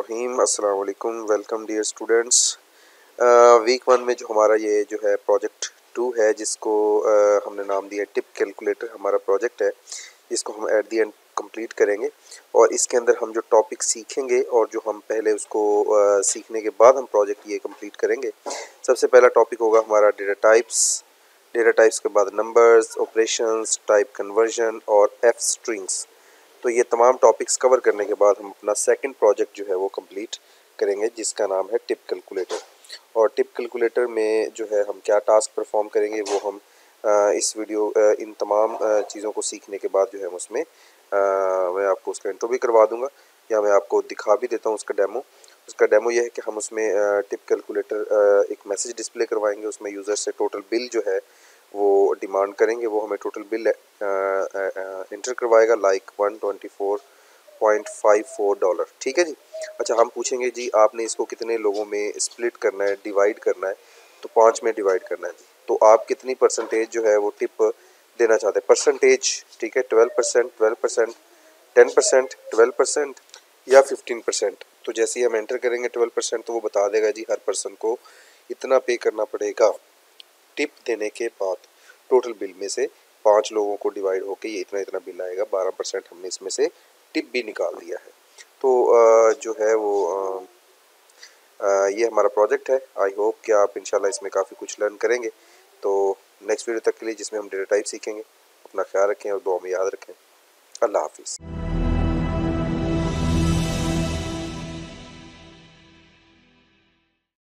अस्सलाम वालेकुम welcome dear students week one में जो हमारा ये जो है प्रोजेक्ट टू है जिसको uh, हमने नाम दिया टिप कैलकुलेटर हमारा प्रोजेक्ट है। जिसको हम एट दी एंड कंप्लीट करेंगे। और इसके अंदर हम जो टॉपिक सीखेंगे और जो हम पहले उसको uh, सीखने के बाद हम प्रोजेक्ट ये कंप्लीट करेंगे। सबसे पहला टॉपिक होगा हमारा डेटा टाइप्स डेटा टाइप्स के बाद नंबर्स ऑपरेशंस टाइप कन्वर्जन और एफ़ स्ट्रिंग्स तो ये तमाम टॉपिक्स कवर करने के बाद हम अपना सेकंड प्रोजेक्ट जो है वो कंप्लीट करेंगे, जिसका नाम है टिप कैलकुलेटर और टिप कैलकुलेटर में जो है हम क्या टास्क परफॉर्म करेंगे, वो हम इस वीडियो इन तमाम चीज़ों को सीखने के बाद जो है उसमें मैं आपको उसका इंट्रो भी करवा दूँगा, या मैं आपको दिखा भी देता हूँ उसका डेमो उसका डेमो ये है कि हम उसमें टिप कैलकुलेटर एक मैसेज डिस्प्ले करवाएँगे, उसमें यूज़र से टोटल बिल जो है वो डिमांड करेंगे, वो हमें टोटल बिल इंटर करवाएगा like one twenty four point five four dollar ठीक है जी? अच्छा हम पूछेंगे जी, आपने इसको कितने लोगों में स्प्लिट करना है डिवाइड करना है? तो पाँच में डिवाइड करना है। तो आप कितनी परसेंटेज जो है वो टिप देना चाहते हैं? परसेंटेज ठीक है? Twelve percent twelve percent ten percent twelve percent या फिफ्टीन परसेंट तो जैसे ही हम एंटर करेंगे ट्वेल्व परसेंट तो वो बता देगा जी, हर पर्सन को इतना पे करना पड़ेगा। टिप देने के बाद टोटल बिल में से पाँच लोगों को डिवाइड होकर ये इतना इतना बिल आएगा, बारह परसेंट हमने इसमें से टिप भी निकाल दिया है। तो जो है वो ये हमारा प्रोजेक्ट है। आई होप कि आप इंशाल्लाह इसमें काफ़ी कुछ लर्न करेंगे। तो नेक्स्ट वीडियो तक के लिए जिसमें हम डेटा टाइप सीखेंगे, अपना ख्याल रखें और दो में याद रखें। अल्लाह हाफिज़।